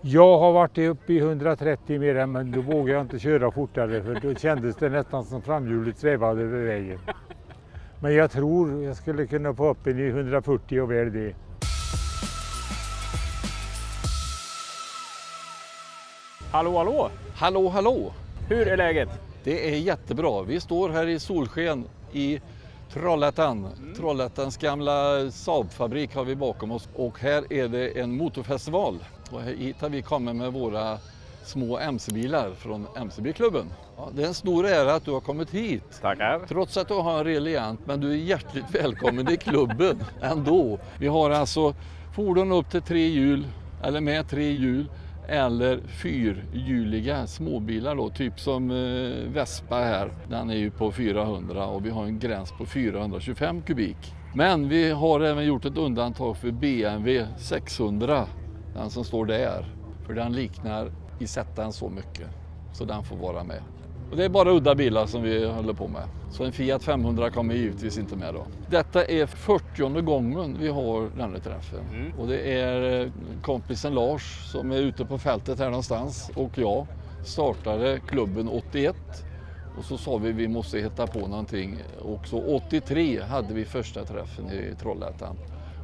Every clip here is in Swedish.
Jag har varit uppe i 130 mer än men då vågade jag inte köra fortare för då kändes det nästan som framhjulet svävade över vägen. Men jag tror jag skulle kunna få upp en i 140 och väl det. Hallå, hallå! Hallå, hallå! Hur är läget? Det är jättebra. Vi står här i solsken i Trollhättan. Mm. Trollhättans gamla Saabfabrik har vi bakom oss och här är det en motorfestival. Och hit har vi kommit med våra små MC-bilar från MCB-klubben. Ja, det är en stor ära att du har kommit hit. Tackar. Trots att du har en reliant, men du är hjärtligt välkommen i klubben ändå. Vi har alltså fordon upp till tre hjul, eller med tre hjul, eller fyrhjuliga småbilar då, typ som eh, Vespa här. Den är ju på 400 och vi har en gräns på 425 kubik. Men vi har även gjort ett undantag för BMW 600, den som står där. För den liknar i sättan så mycket, så den får vara med. Och det är bara udda bilar som vi håller på med. Så en Fiat 500 kommer givetvis inte med då. Detta är 40 gången vi har den här träffen. Mm. Och det är eh, kompisen Lars som är ute på fältet här någonstans och jag startade klubben 81. Och så sa vi vi måste hitta på någonting. Och så 83 hade vi första träffen i Trollhättan.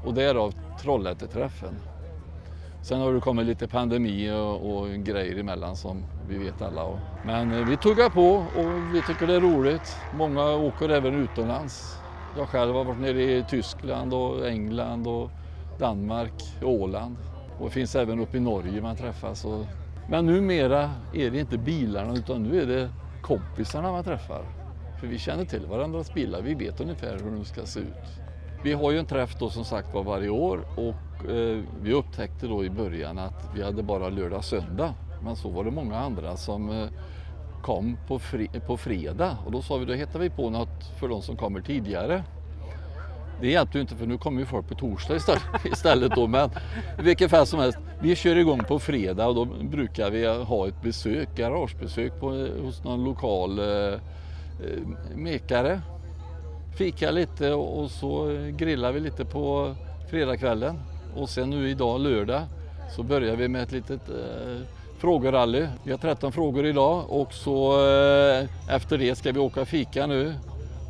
Och därav Trollhätteträffen. Sen har det kommit lite pandemi och, och grejer emellan som vi vet alla. Men eh, vi tuggar på och vi tycker det är roligt. Många åker även utomlands. Jag själv har varit nere i Tyskland och England och Danmark, Åland. Och det finns även uppe i Norge man träffas. Och... Men numera är det inte bilarna utan nu är det kompisarna man träffar. För vi känner till varandras bilar, vi vet ungefär hur de ska se ut. Vi har ju en träff då som sagt var varje år och Eh, vi upptäckte då i början att vi hade bara lördag söndag. Men så var det många andra som eh, kom på, fri- på fredag och då sa vi då hittar vi på något för de som kommer tidigare. Det hjälpte ju inte för nu kommer ju folk på torsdag istället, istället då men i vilket fall som helst. Vi kör igång på fredag och då brukar vi ha ett besök, garagebesök på, eh, hos någon lokal eh, eh mekare fika lite och så grillar vi lite på fredagskvällen. Och sen nu idag lördag så börjar vi med ett litet eh, frågerally. Vi har 13 frågor idag och så eh, efter det ska vi åka fika nu.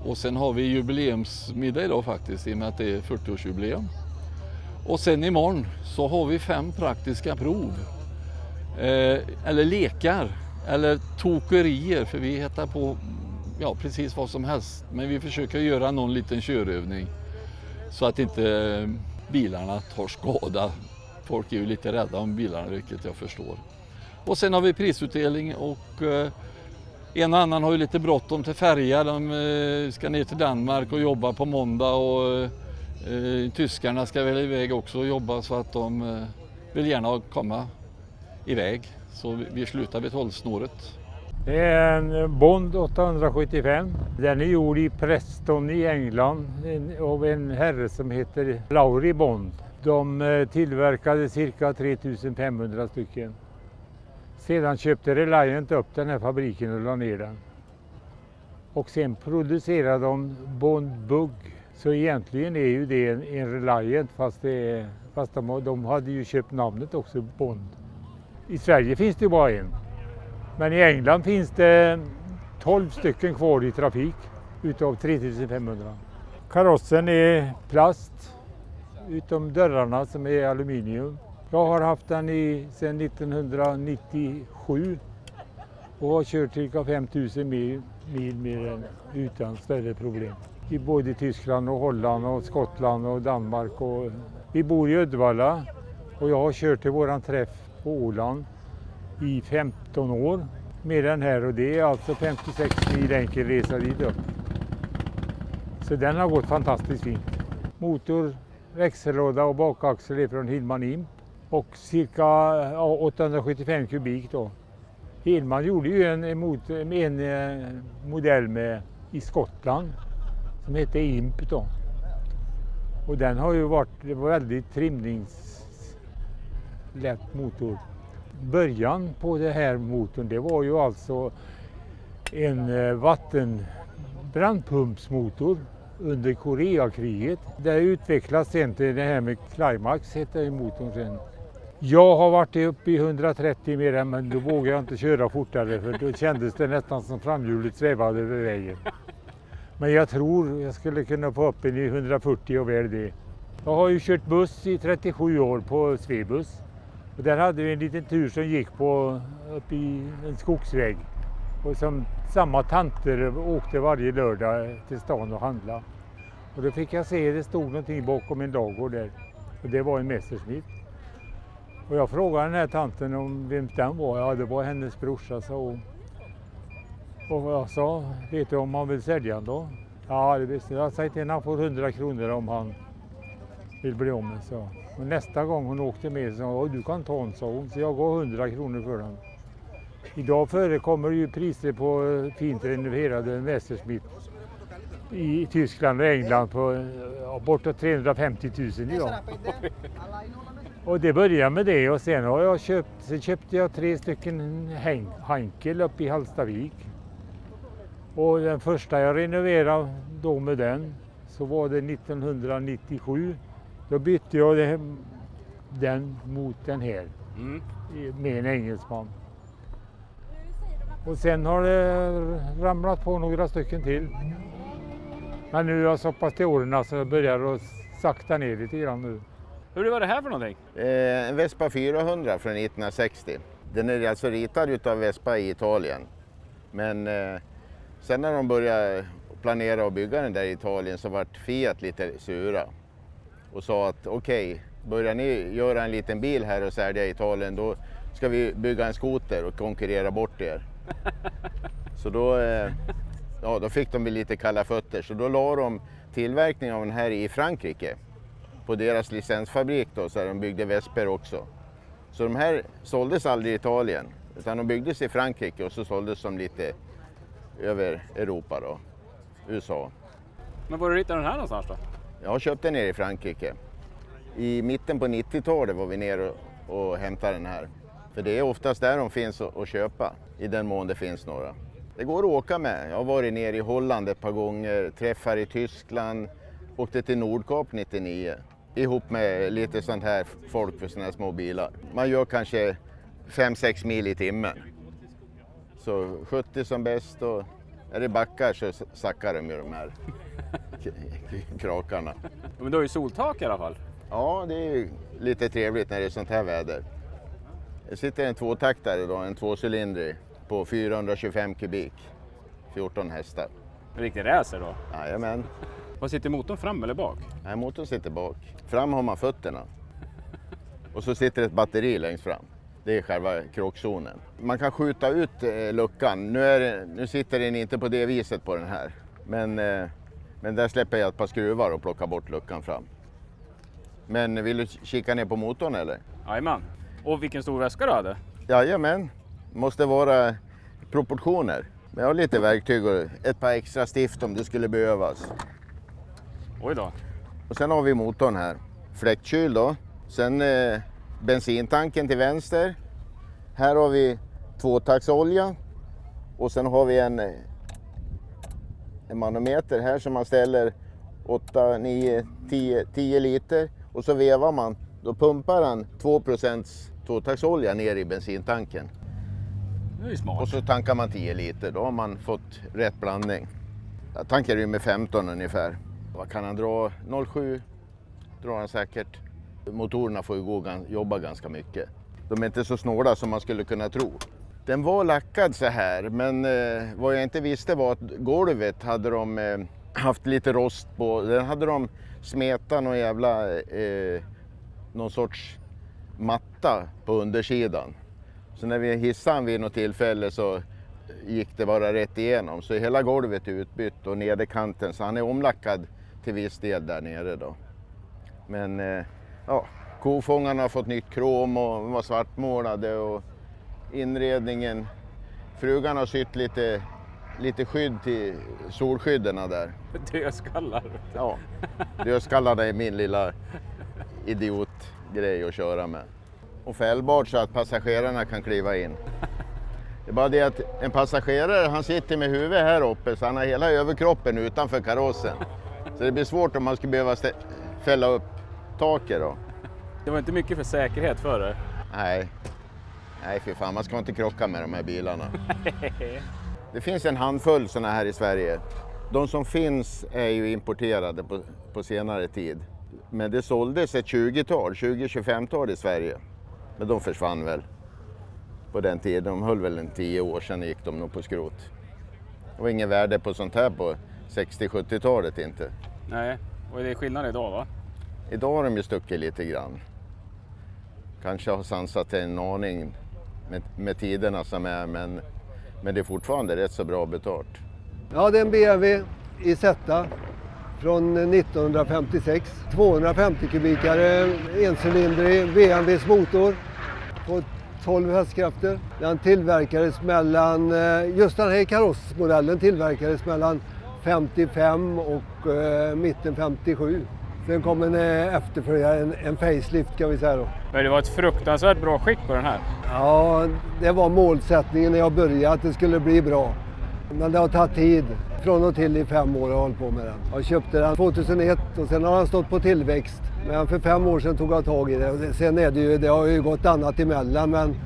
Och sen har vi jubileumsmiddag idag faktiskt i och med att det är 40-årsjubileum. Och sen imorgon så har vi fem praktiska prov. Eh, eller lekar, eller tokerier för vi hittar på ja, precis vad som helst. Men vi försöker göra någon liten körövning så att inte eh, bilarna tar skada. Folk är ju lite rädda om bilarna vilket jag förstår. Och sen har vi prisutdelning och eh, en och annan har ju lite bråttom till färja. De eh, ska ner till Danmark och jobba på måndag och eh, tyskarna ska väl iväg också och jobba så att de eh, vill gärna komma iväg. Så vi, vi slutar vid tolvsnåret. Det är en Bond 875. Den är gjord i Preston i England av en herre som heter Lauri Bond. De eh, tillverkade cirka 3500 stycken. Sedan köpte Reliant upp den här fabriken och la ner den. Och sen producerade de Bond Bug. Så egentligen är ju det en, en Reliant fast, det är, fast de, de hade ju köpt namnet också Bond. I Sverige finns det ju bara en. Men i England finns det 12 stycken kvar i trafik utav 3500. Karossen är plast utom dörrarna som är aluminium. Jag har haft den i, sedan 1997 och har kört cirka 5000 mil, mil med den utan större problem. I både Tyskland och Holland och Skottland och Danmark. Och vi bor i Uddevalla och jag har kört till våran träff på Åland i 15 år med den här och det är alltså 56 mil enkel resa dit upp. Så den har gått fantastiskt fint. Motor, växellåda och bakaxel är från Hillman Imp och cirka 875 kubik då. Hillman gjorde ju en, en, en modell med, i Skottland som hette Imp då. Och den har ju varit, det var väldigt trimningslätt motor. Början på den här motorn det var ju alltså en eh, vattenbrandpumpsmotor under Koreakriget. Det utvecklades sen till det här med Climax hette motorn sen. Jag har varit uppe i 130 med den men då vågade jag inte köra fortare för då kändes det nästan som framhjulet svävade över vägen. Men jag tror jag skulle kunna få upp en i 140 och väl det. Jag har ju kört buss i 37 år på Svebus. Och där hade vi en liten tur som gick på upp i en skogsväg. Och som samma tanter åkte varje lördag till stan och handla. Och då fick jag se, det stod någonting bakom en ladugård där. Och det var en Messerschmitt. Och jag frågade den här tanten om vem den var. Ja, det var hennes brorsa, sa hon. Och jag sa, vet du om han vill sälja den då? Ja, det visste jag. Jag sa till henne, han får 100 kronor om han vill bli om med, så. Och nästa gång hon åkte med sa hon, du kan ta den, sa hon. Så jag gav 100 kronor för den. Idag förekommer ju priser på eh, fint renoverade Messerschmitt i Tyskland och England på ja, bortåt 350 000 idag. Och det började med det och sen har jag köpt, sen köpte jag tre stycken Heinkel uppe i Hallstavik. Och den första jag renoverade då med den så var det 1997. Då bytte jag det, den mot den här Mm. med en engelsman. Och sen har det ramlat på några stycken till. Men nu är jag så pass till åren så jag börjar att sakta ner lite grann nu. Hur var det här för någonting? Eh, en Vespa 400 från 1960. Den är alltså ritad utav Vespa i Italien. Men eh, sen när de började planera och bygga den där i Italien så vart Fiat lite sura och sa att okej, börjar ni göra en liten bil här och sälja i Italien då ska vi bygga en skoter och konkurrera bort er. Så då, eh, ja, då fick de lite kalla fötter så då la de tillverkning av den här i Frankrike på deras licensfabrik då, så de byggde vesper också. Så de här såldes aldrig i Italien, utan de byggdes i Frankrike och så såldes de lite över Europa då, USA. Men var du hittade den här någonstans då? Jag har köpt den nere i Frankrike. I mitten på 90-talet var vi nere och, och hämtade den här. För det är oftast där de finns att, att köpa, i den mån det finns några. Det går att åka med. Jag har varit nere i Holland ett par gånger, träffar i Tyskland, åkte till Nordkap 99 ihop med lite sånt här folk för såna här små bilar. Man gör kanske 5-6 mil i timmen. Så 70 som bäst och är det backar så sackar de ju de här krakarna. Men du har ju soltak i alla fall. Ja, det är ju lite trevligt när det är sånt här väder. Det sitter en tvåtaktare då, en tvåcylindrig på 425 kubik, 14 hästar. En riktig racer då. Jajamän. Vad sitter motorn fram eller bak? Nej, motorn sitter bak. Fram har man fötterna. Och så sitter ett batteri längst fram. Det är själva krockzonen. Man kan skjuta ut eh, luckan. Nu, är det, nu sitter den inte på det viset på den här. Men, eh, men där släpper jag ett par skruvar och plockar bort luckan fram. Men vill du kika ner på motorn eller? Jajamän. Och vilken stor väska du hade. Jajamän, måste vara proportioner. Men jag har lite verktyg och ett par extra stift om det skulle behövas. Oj då. Och sen har vi motorn här. Fläktkyl då. Sen eh, bensintanken till vänster. Här har vi tvåtaktsolja. Och sen har vi en, eh, en manometer här som man ställer 8, 9, 10, 10 liter. Och så vevar man. Då pumpar han 2% tvåtaktsolja ner i bensintanken. Det är ju smart. Och så tankar man 10 liter. Då har man fått rätt blandning. Jag tankar ju med 15 ungefär. Vad kan han dra? 07 drar han säkert. Motorerna får ju gå, jobba ganska mycket. De är inte så snåla som man skulle kunna tro. Den var lackad så här, men eh, vad jag inte visste var att golvet hade de eh, haft lite rost på. Den hade de smetat någon jävla, eh, någon sorts matta på undersidan. Så när vi hissade vid något tillfälle så gick det bara rätt igenom. Så hela golvet är utbytt och nederkanten, så han är omlackad till viss del där nere då. Men eh, ja, kofångarna har fått nytt krom och var svartmålade och inredningen. Frugan har sytt lite, lite skydd till solskydden där. Dödskallar. Ja, dödskallarna är min lilla idiotgrej att köra med. Och fällbart så att passagerarna kan kliva in. Det är bara det att en passagerare han sitter med huvudet här uppe så han har hela överkroppen utanför karossen. Så det blir svårt om man skulle behöva fälla upp taket då. Det var inte mycket för säkerhet för det. Nej, nej för fan man ska inte krocka med de här bilarna. Det finns en handfull sådana här i Sverige. De som finns är ju importerade på, på senare tid. Men det såldes ett 20-tal, 20-25-tal i Sverige. Men de försvann väl på den tiden. De höll väl en 10 år sedan gick de nog på skrot. Det var ingen värde på sånt här på 60-70-talet inte. Nej, och det är skillnad idag va? Idag har de ju stuckit lite grann. Kanske har sansat en aning med, med tiderna som är men, men det är fortfarande rätt så bra betalt. Ja, det är en BMW Isetta från 1956. 250 kubikare encylindrig BMWs motor på 12 hästkrafter. Den tillverkades mellan, eh, just den här karossmodellen tillverkades mellan 55 och eh, mitten 57. Sen kom en eh, efterföljare, en, en facelift kan vi säga då. Men det var ett fruktansvärt bra skick på den här. Ja, det var målsättningen när jag började att det skulle bli bra. Men det har tagit tid. Från och till i fem år har jag hållit på med den. Jag köpte den 2001 och sen har den stått på tillväxt. Men för fem år sedan tog jag tag i det. Sen är det ju, det har ju gått annat emellan men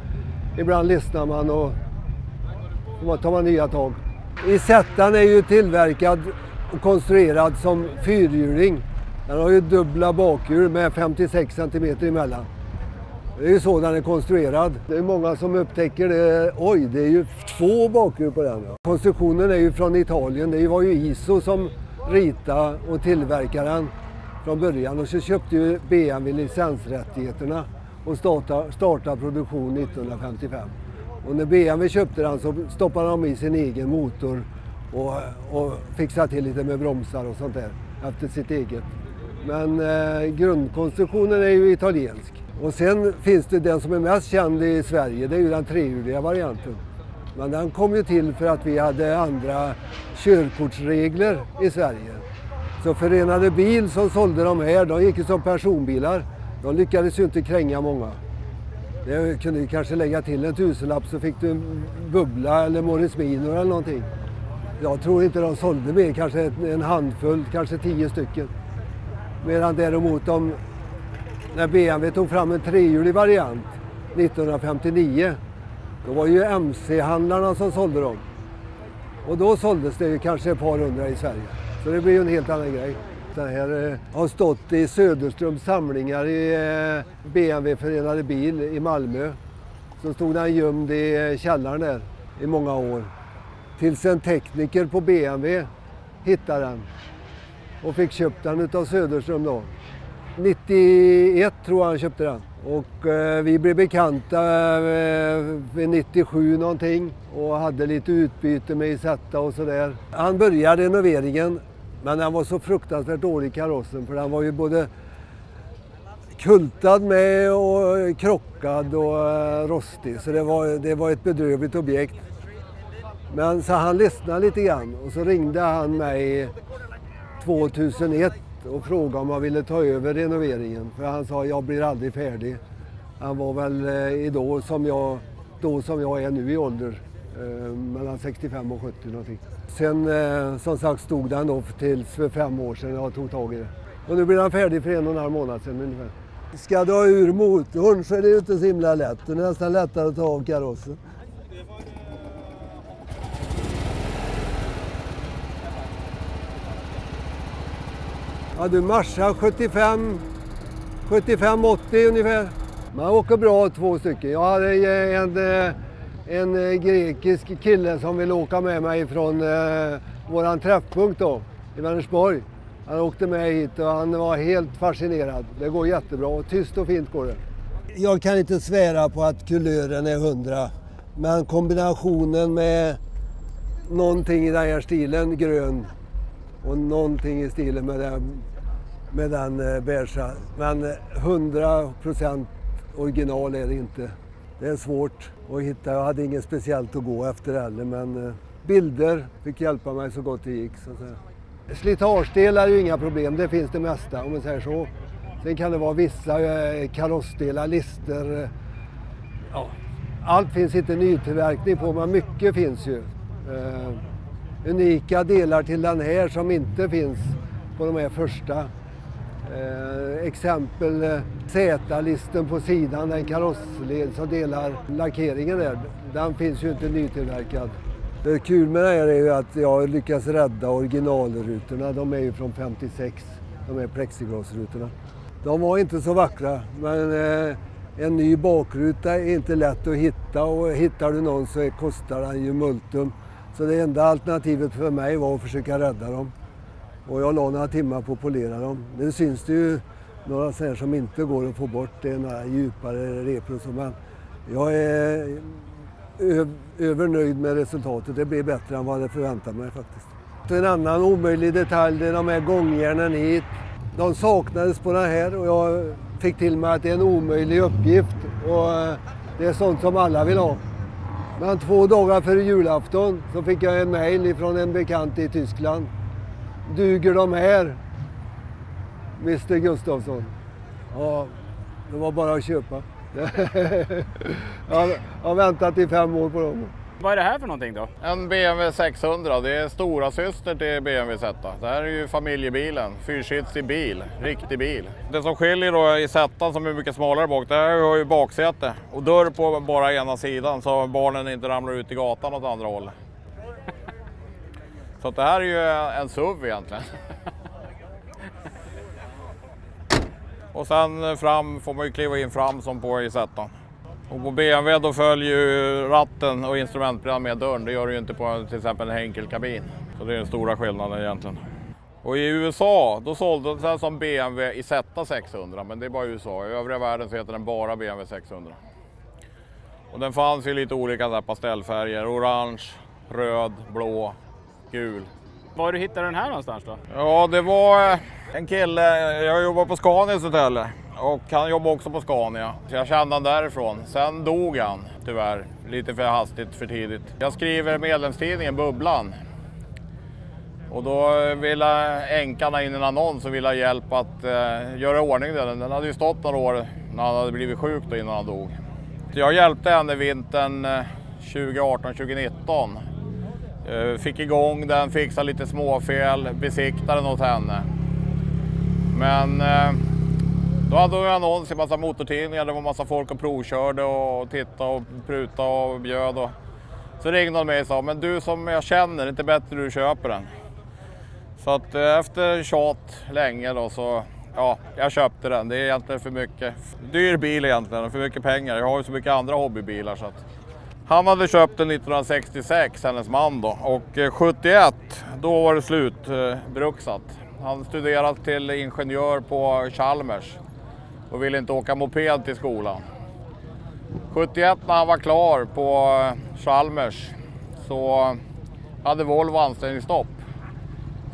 ibland lyssnar man och då tar man nya tag. Isettan är ju tillverkad och konstruerad som fyrhjuling. Den har ju dubbla bakhjul med 56 cm emellan. Det är ju så den är konstruerad. Det är många som upptäcker det. Oj, det är ju två bakhjul på den. Konstruktionen är ju från Italien. Det var ju ISO som ritade och tillverkade den från början. Och så köpte ju BMW licensrättigheterna och startade, startade produktion 1955. Och när BMW köpte den så stoppade de i sin egen motor och, och fixade till lite med bromsar och sånt där efter sitt eget. Men eh, grundkonstruktionen är ju italiensk. Och sen finns det den som är mest känd i Sverige, det är ju den trehjuliga varianten. Men den kom ju till för att vi hade andra körkortsregler i Sverige. Så Förenade Bil som sålde de här, de gick ju som personbilar. De lyckades ju inte kränga många. Det kunde kanske lägga till en tusenlapp så fick du en bubbla eller Morris Minor eller någonting. Jag tror inte de sålde mer, kanske en handfull, kanske tio stycken. Medan däremot de, när BMW tog fram en trehjulig variant 1959, då var ju MC-handlarna som sålde dem. Och då såldes det ju kanske ett par hundra i Sverige. Så det blir ju en helt annan grej. Den här eh, har stått i Söderströms samlingar i eh, BMW Förenade Bil i Malmö. Så stod den gömd i eh, källaren där i många år. Tills en tekniker på BMW hittade den och fick köpt den av Söderström då. 91 tror jag han köpte den. Och eh, vi blev bekanta eh, vid 97 någonting och hade lite utbyte med Isetta och sådär. Han började renoveringen men den var så fruktansvärt dålig i karossen för den var ju både kultad med och krockad och eh, rostig. Så det var, det var ett bedrövligt objekt. Men så han lyssnade lite grann och så ringde han mig 2001 och frågade om jag ville ta över renoveringen. För han sa jag blir aldrig färdig. Han var väl eh, då som jag, då som jag är nu i ålder. Eh, mellan 65 och 70 någonting. Sen eh, som sagt stod den då tills för fem år sedan jag tog tag i det. Och nu blir den färdig för en och en halv månad sedan ungefär. Ska du ha ur motorn så är det ju inte så himla lätt. Det är nästan lättare att ta av karossen. Ja, du marschar 75, 75-80 ungefär. Man åker bra två stycken. Jag hade en, eh, en eh, grekisk kille som ville åka med mig från eh, våran träffpunkt då, i Vänersborg. Han åkte med hit och han var helt fascinerad. Det går jättebra. Tyst och fint går det. Jag kan inte svära på att kulören är hundra. Men kombinationen med någonting i den här stilen, grön, och någonting i stil med den, med den eh, beigea. Men eh, 100 % original är det inte. Det är svårt att hitta. Jag hade inget speciellt att gå efter heller men eh, bilder fick hjälpa mig så gott det gick. Så att säga. Slitagedelar är ju inga problem, det finns det mesta om man säger så. Sen kan det vara vissa eh, karossdelar, lister. Ja, allt finns inte nytillverkning på men mycket finns ju. Unika delar till den här som inte finns på de här första Eh, exempel eh, Z-listen på sidan, den karossled som delar lackeringen där, den finns ju inte nytillverkad. Det kul med det här är ju att jag lyckas rädda originalrutorna, de är ju från 56, de är plexiglasrutorna. De var inte så vackra, men eh, en ny bakruta är inte lätt att hitta och hittar du någon så kostar den ju multum. Så det enda alternativet för mig var att försöka rädda dem. Och jag la några timmar på att polera dem. Nu syns det ju några sådana som inte går att få bort. Det är några djupare repor som jag är övernöjd med resultatet. Det blev bättre än vad jag hade förväntat mig faktiskt. En annan omöjlig detalj är de här gångjärnen hit. De saknades på den här och jag fick till mig att det är en omöjlig uppgift. Och eh, det är sånt som alla vill ha. Men två dagar före julafton så fick jag en mail från en bekant i Tyskland. Duger de här? Mr Gustafsson. Ja, det var bara att köpa. jag har väntat i fem år på dem. Vad är det här för någonting då? En BMW 600, det är stora syster till BMW Z. Det här är ju familjebilen, fyrsitsig bil, riktig bil. Det som skiljer då i Z som är mycket smalare bak, det här har ju baksäte och dörr på bara ena sidan så barnen inte ramlar ut i gatan åt andra hållet. Så det här är ju en SUV egentligen. Och sen fram får man ju kliva in fram som på i Z. Och på BMW då följer ju ratten och instrumentbrädan med dörren. Det gör det ju inte på till exempel en enkelkabin. Så det är den stora skillnaden egentligen. Och i USA då sålde den som BMW i Z 600 men det är bara i USA. I övriga världen så heter den bara BMW 600. Och den fanns i lite olika där pastellfärger. Orange, röd, blå, gul. Var du hittade den här någonstans då? Ja det var eh, en kille, jag jobbar på Scanias hotell och han jobbar också på Scania. Så jag kände han därifrån. Sen dog han tyvärr, lite för hastigt för tidigt. Jag skriver medlemstidningen Bubblan. Och då ville änkarna in en annons och ville ha hjälp att eh, göra ordning den. Den hade ju stått några år när han hade blivit sjuk då innan han dog. Så jag hjälpte henne vintern eh, 2018-2019. Eh, fick igång den, fixade lite småfel, besiktade den åt henne. Men eh, då hade hon annons i massa motortidningar, det var massa folk och provkörde och tittade och prutade och bjöd. Och... Så ringde hon mig och sa, men du som jag känner, är inte bättre du köper den? Så att eh, efter tjat länge då så, ja, jag köpte den. Det är egentligen för mycket, dyr bil egentligen, för mycket pengar. Jag har ju så mycket andra hobbybilar så att. Han hade köpt den 1966, hennes man då, och eh, 71, då var det slut, eh, bruksat. Han studerade till ingenjör på Chalmers och ville inte åka moped till skolan. 71 när han var klar på eh, Chalmers så hade Volvo anställningsstopp.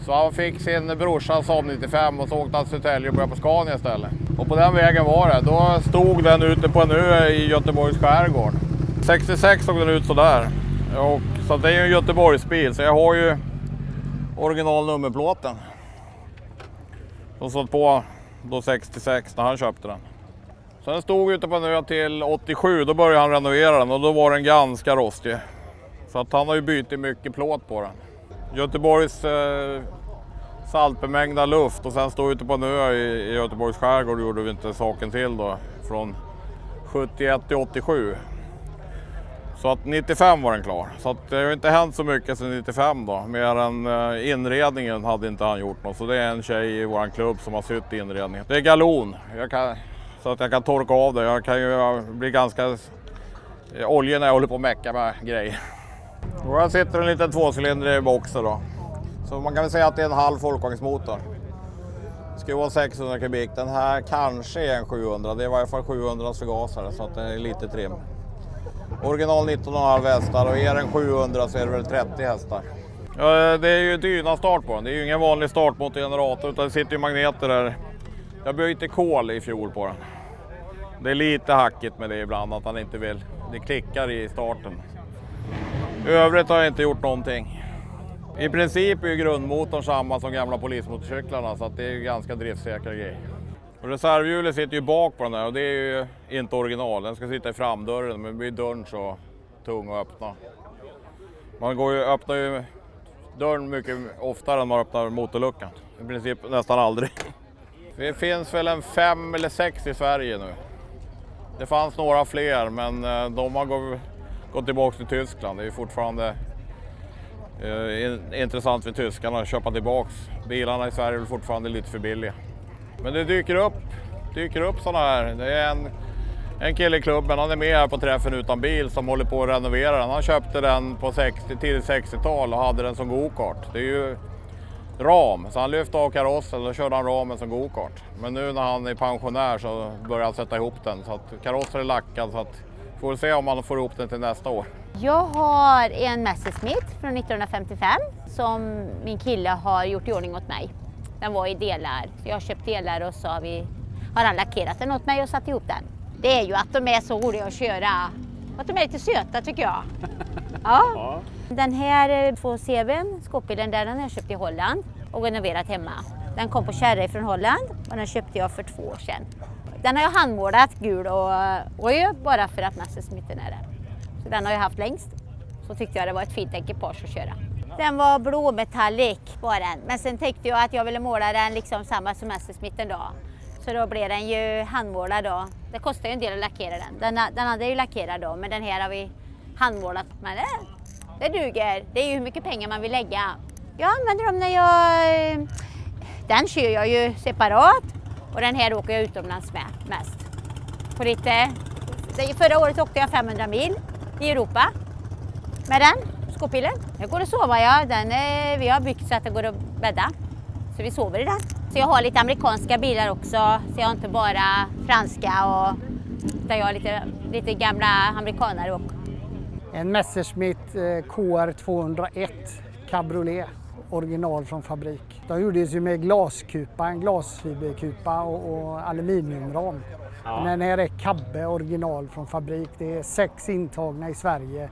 Så han fick sin brorsa Saab 95 och så åkte han till Södertälje och började på Scania istället. Och på den vägen var det. Då stod den ute på en ö i Göteborgs skärgård. 66 såg den ut sådär. Och, så det är ju en Göteborgsbil så jag har ju original nummerplåten. Som satt på då 66 när han köpte den. Sen stod ute på en ö till 87, då började han renovera den och då var den ganska rostig. Så att han har ju bytt mycket plåt på den. Göteborgs eh, saltbemängda luft och sen stå ute på en ö i, i Göteborgs skärgård gjorde vi inte saken till då. Från 71 till 87. Så att 95 var den klar. Så att det har inte hänt så mycket sedan 95 då. Mer än eh, inredningen hade inte han gjort något. Så det är en tjej i våran klubb som har sytt inredningen. Det är galon. Kan, så att jag kan torka av det. Jag kan ju bli ganska oljig när jag håller på att mecka med grejer. Och här sitter en liten tvåcylindrig boxer då. Så man kan väl säga att det är en halv folkvagnsmotor. Det ska vara 600 kubik. Den här kanske är en 700. Det är i varje fall 700 förgasare så att det är lite trim. Original 19,5 hästar och är den 700 så är det väl 30 hästar. Ja, det är ju Dyna-start på den. Det är ju ingen vanlig startmotorgenerator utan det sitter ju magneter där. Jag bytte kol i fjol på den. Det är lite hackigt med det ibland att han inte vill. Det klickar i starten. I övrigt har jag inte gjort någonting. I princip är ju grundmotorn samma som gamla polismotorcyklarna så att det är ju ganska driftsäkra grejer. Och reservhjulet sitter ju bak på den där och det är ju inte original. Den ska sitta i framdörren men blir dörren så tung att öppna. Man går ju, öppnar ju dörren mycket oftare än man öppnar motorluckan. I princip nästan aldrig. Det finns väl en fem eller sex i Sverige nu. Det fanns några fler men eh, de har gått, gått tillbaka till Tyskland. Det är fortfarande eh, intressant för tyskarna att köpa tillbaks. Bilarna i Sverige är fortfarande lite för billiga. Men det dyker upp, dyker upp sådana här. Det är en, en kille i klubben, han är med här på träffen utan bil som håller på att renovera den. Han köpte den på 60, tidigt 60-tal och hade den som gokart. Det är ju ram, så han lyfte av karossen och körde han ramen som gokart. Men nu när han är pensionär så börjar han sätta ihop den. Så att karossen är lackad så att får vi se om han får ihop den till nästa år. Jag har en Messerschmitt från 1955 som min kille har gjort i ordning åt mig. Den var i delar. Jag har köpt delar och så har, vi, har han lackerat den åt mig och satt ihop den. Det är ju att de är så roliga att köra. Att de är lite söta tycker jag. Ja. Den här 2CVn, skåpbilen där, den har jag köpt i Holland och renoverat hemma. Den kom på kärra från Holland och den köpte jag för två år sedan. Den har jag handmålat gul och röd bara för att Messerschmitten är där. Så den har jag haft längst. Så tyckte jag det var ett fint ekipage att köra. Den var blåmetallic var den. Men sen tänkte jag att jag ville måla den liksom samma som Mästersmitten då. Så då blev den ju handmålad då. Det kostar ju en del att lackera den. Den, den andra är ju lackerad då men den här har vi handmålat. Men det, det duger. Det är ju hur mycket pengar man vill lägga. Jag använder dem när jag... Den kör jag ju separat och den här åker jag utomlands med mest. På lite... Förra året åkte jag 500 mil i Europa med den skåpbilen. Det går att sova ja. Den är, vi har byggt så att det går att bädda. Så vi sover i den. Så jag har lite amerikanska bilar också. Så jag har inte bara franska och utan jag har lite, lite gamla amerikanare också. En Messerschmitt eh, KR 201 cabriolet original från fabrik. De gjordes ju med glaskupa, en glasfiberkupa och, och aluminiumram. Ja. Men den här är Cabbe original från fabrik. Det är sex intagna i Sverige.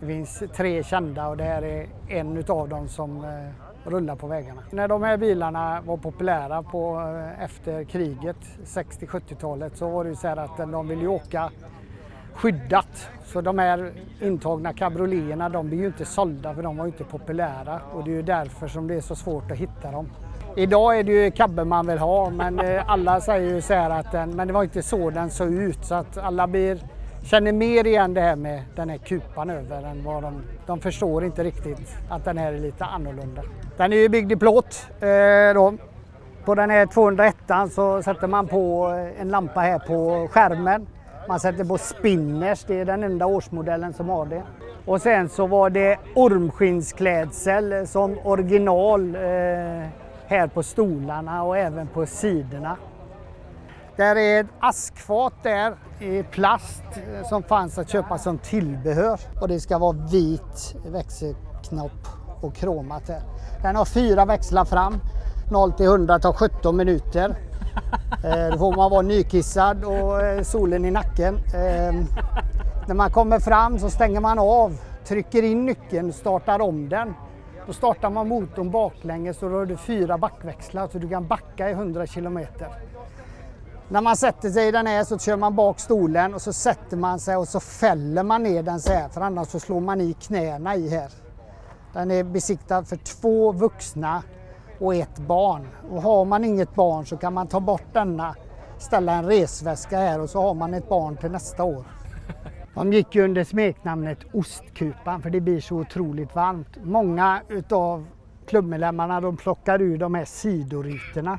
Det finns tre kända och det här är en av dem som eh, rullar på vägarna. När de här bilarna var populära på, eh, efter kriget, 60-70-talet, så var det ju så här att eh, de ville åka skyddat. Så de här intagna cabrioleterna de blir ju inte sålda för de var ju inte populära och det är ju därför som det är så svårt att hitta dem. Idag är det ju Cabbe man vill ha men alla säger ju så här att den, men det var inte så den såg ut så att alla blir, känner mer igen det här med den här kupan över än vad de, de förstår inte riktigt att den här är lite annorlunda. Den är ju byggd i plåt eh, då. På den här 201 så sätter man på eh, en lampa här på skärmen man sätter på spinners, det är den enda årsmodellen som har det. Och sen så var det ormskinnsklädsel som original eh, här på stolarna och även på sidorna. Där är ett askfat där i plast eh, som fanns att köpa som tillbehör och det ska vara vit växelknopp och kromat där. Den har fyra växlar fram. 0 till 100 tar 17 minuter. Eh, då får man vara nykissad och eh, solen i nacken. Eh, när man kommer fram så stänger man av, trycker in nyckeln, startar om den. Då startar man motorn baklänges och då har du fyra backväxlar så du kan backa i 100 kilometer. När man sätter sig i den här så kör man bak stolen och så sätter man sig och så fäller man ner den så här för annars så slår man i knäna i här. Den är besiktad för två vuxna och ett barn. Och har man inget barn så kan man ta bort denna, ställa en resväska här och så har man ett barn till nästa år. De gick ju under smeknamnet Ostkupan för det blir så otroligt varmt. Många utav klubbmedlemmarna de plockar ur de här sidorytorna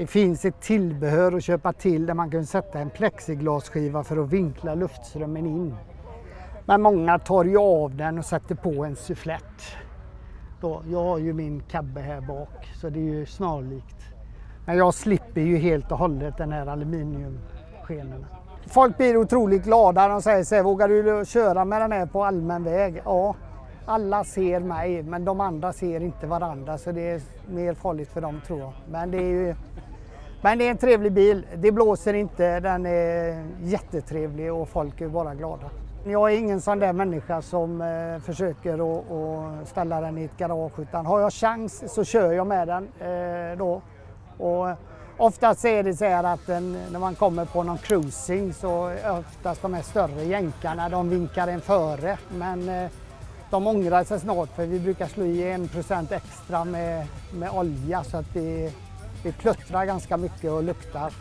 det finns ett tillbehör att köpa till där man kan sätta en plexiglasskiva för att vinkla luftströmmen in. Men många tar ju av den och sätter på en sufflett. Då, jag har ju min kabbe här bak så det är ju snarlikt. Men jag slipper ju helt och hållet den här aluminiumskenorna. Folk blir otroligt glada. De säger så här, vågar du köra med den här på allmän väg? Ja, alla ser mig men de andra ser inte varandra så det är mer farligt för dem tror jag. Men det är ju men det är en trevlig bil. Det blåser inte, den är jättetrevlig och folk är bara glada. Jag är ingen sån där människa som eh, försöker att ställa den i ett garage utan har jag chans så kör jag med den eh, då. Och oftast är det så här att en, när man kommer på någon cruising så oftast de här större jänkarna de vinkar en före men eh, de ångrar sig snart för vi brukar slå i en procent extra med, med olja så att det, vi plöttrar ganska mycket och luktar.